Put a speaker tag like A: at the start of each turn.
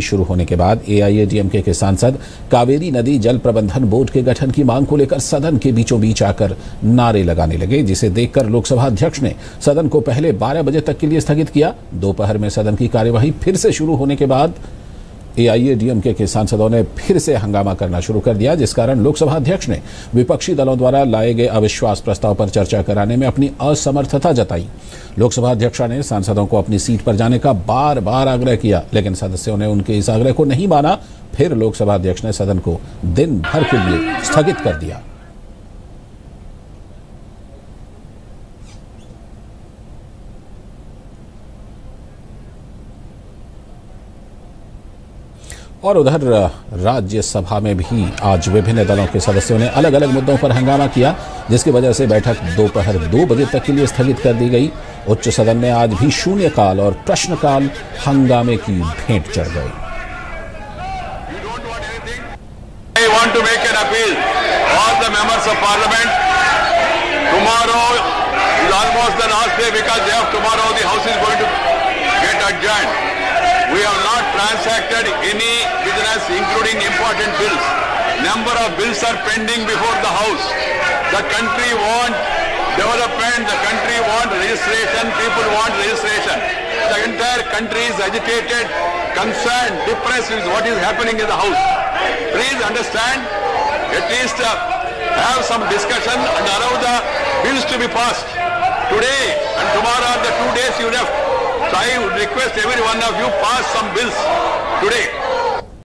A: शुरू होने के बाद एआईएडीएमके के सांसद कावेरी नदी जल प्रबंधन बोर्ड के गठन की मांग को लेकर सदन के बीचों बीच आकर नारे लगाने लगे, जिसे देखकर लोकसभा अध्यक्ष ने सदन को पहले 12 बजे तक के लिए स्थगित किया। दोपहर में सदन की कार्यवाही फिर से शुरू होने के बाद एआईएडीएमके के सांसदों ने फिर से हंगामा करना शुरू कर दिया, जिस कारण लोकसभा अध्यक्ष ने विपक्षी दलों द्वारा लाए गए अविश्वास प्रस्ताव पर चर्चा कराने में अपनी असमर्थता जताई। लोकसभा अध्यक्ष ने सांसदों को अपनी सीट पर जाने का बार बार आग्रह किया, लेकिन सदस्यों ने उनके इस आग्रह को नहीं माना। फिर लोकसभा अध्यक्ष ने सदन को दिन भर के लिए स्थगित कर दिया। और उधर राज्यसभा में भी आज विभिन्न दलों के सदस्यों ने अलग अलग मुद्दों पर हंगामा किया जिसकी वजह से बैठक दोपहर दो, दो बजे तक के लिए स्थगित कर दी गई। उच्च सदन में आज भी शून्यकाल और प्रश्नकाल हंगामे की भेंट चढ़
B: गई। Transacted any business including important bills. Number of bills are pending before the house. The country want development, the country want registration, people want registration. The entire country is agitated, concerned, depressed with what is happening in the house. Please understand, at least uh, have some discussion and allow the bills to be passed. Today and tomorrow are the two days you left. So I would request every one of you pass some bills today.